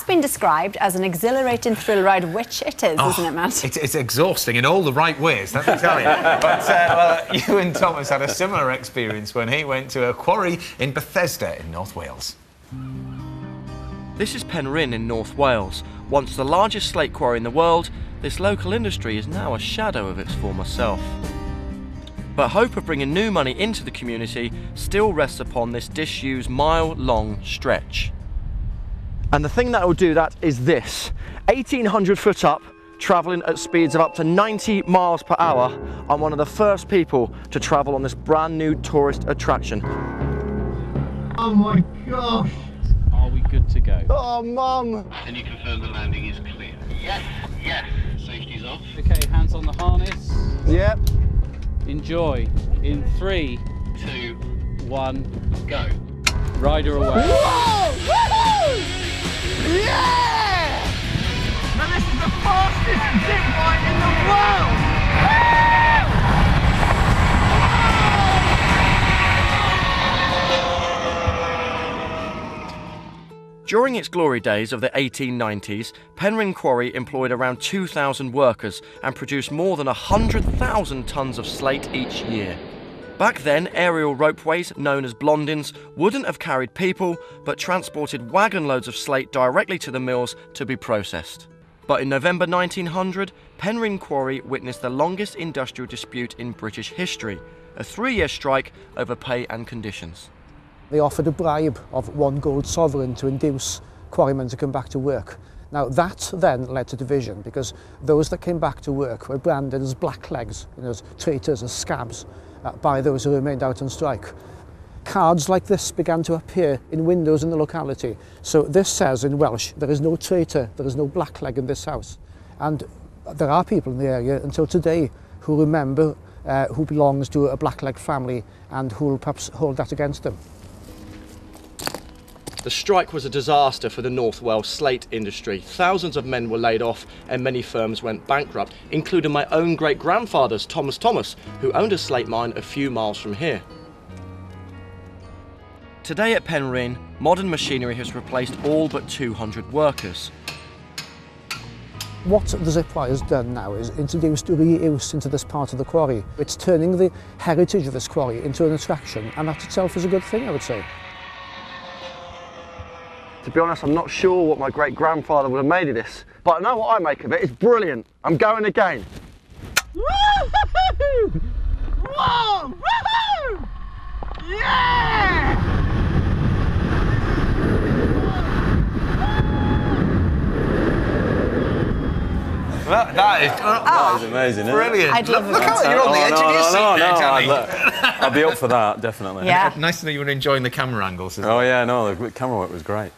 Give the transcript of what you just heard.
has been described as an exhilarating thrill ride, which it is, oh, isn't it, Matt? It's, it's, exhausting in all the right ways, let me tell you. but uh, well, Ewan Thomas had a similar experience when he went to a quarry in Bethesda in North Wales. This is Penrhyn in North Wales. Once the largest slate quarry in the world, this local industry is now a shadow of its former self. But hope of bringing new money into the community still rests upon this disused mile-long stretch. And the thing that will do that is this. 1800 foot up, travelling at speeds of up to 90 miles per hour, I'm one of the first people to travel on this brand new tourist attraction. Oh my gosh! Are we good to go? Oh, Mum! Can you confirm the landing is clear? Yes, yes. Safety's off. Okay, hands on the harness. Yep. Enjoy. In three, two, one, go. Rider away. Whoa! During its glory days of the 1890s, Penrhyn Quarry employed around 2,000 workers and produced more than 100,000 tonnes of slate each year. Back then, aerial ropeways, known as blondins, wouldn't have carried people, but transported wagon loads of slate directly to the mills to be processed. But in November 1900, Penrhyn Quarry witnessed the longest industrial dispute in British history, a three-year strike over pay and conditions. They offered a bribe of one gold sovereign to induce quarrymen to come back to work. Now that then led to division because those that came back to work were branded as blacklegs, you know, as traitors, as scabs, uh, by those who remained out on strike. Cards like this began to appear in windows in the locality. So this says in Welsh, there is no traitor, there is no blackleg in this house. And there are people in the area until today who remember uh, who belongs to a blackleg family and who will perhaps hold that against them. The strike was a disaster for the North Wales slate industry. Thousands of men were laid off and many firms went bankrupt, including my own great grandfather's Thomas Thomas, who owned a slate mine a few miles from here. Today at Penrhyn, modern machinery has replaced all but 200 workers. What the Zip has done now is introduced reuse into this part of the quarry. It's turning the heritage of this quarry into an attraction, and that itself is a good thing, I would say. To be honest, I'm not sure what my great grandfather would have made of this, but I know what I make of it. It's brilliant. I'm going again. Woo! Whoa! Woohoo! Yeah! That, that is oh, that is amazing. Brilliant. I'd love look, a look you're on the edge no, of your no, seat no, there, no, Danny. I'd, I'd be up for that, definitely. Yeah. Nice to know you were enjoying the camera angles. Oh, yeah, no, the camera work was great.